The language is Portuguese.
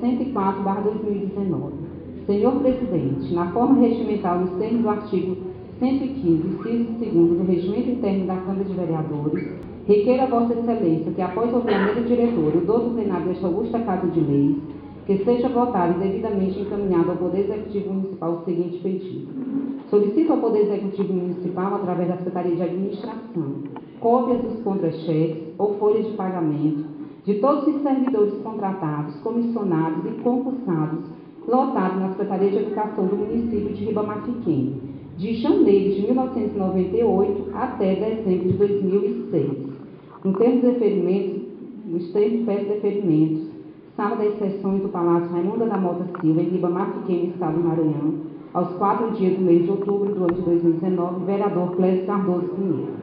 104/2019. Senhor Presidente, na forma regimental nos termos do artigo 115, inciso 2 do Regimento Interno da Câmara de Vereadores, requeiro a Vossa Excelência que, após ouvir a mesa diretora, o doutor plenário desta augusta Casa de Leis, que seja votado e devidamente encaminhado ao Poder Executivo Municipal o seguinte pedido. Solicito ao Poder Executivo Municipal, através da Secretaria de Administração, cópias dos contra-cheques ou folhas de pagamento de todos os servidores contratados, comissionados e concursados lotados na Secretaria de Educação do município de Ribamar-Fiquene, de janeiro de 1998 até dezembro de 2006. No termo de deferimentos, nos termos de deferimentos, sala das sessões do Palácio Raimunda da Mota Silva, em Ribamar-Fiquene, Estado do Maranhão, aos quatro dias do mês de outubro do ano de 2019, vereador Clécio Cardoso Pinheiro.